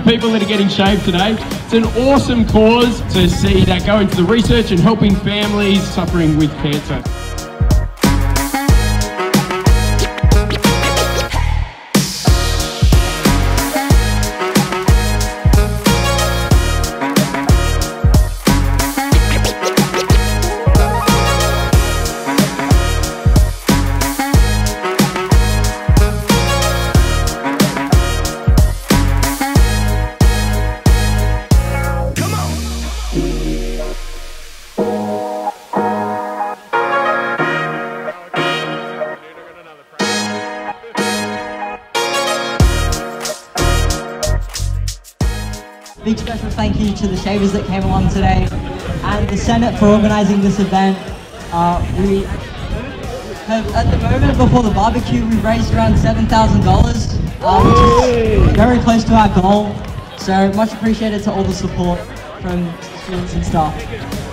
people that are getting shaved today. It's an awesome cause to see that go into the research and helping families suffering with cancer. Big special thank you to the shavers that came along today and the Senate for organising this event. Uh, we have, at the moment, before the barbecue, we've raised around $7,000, uh, which is very close to our goal. So much appreciated to all the support from students and staff.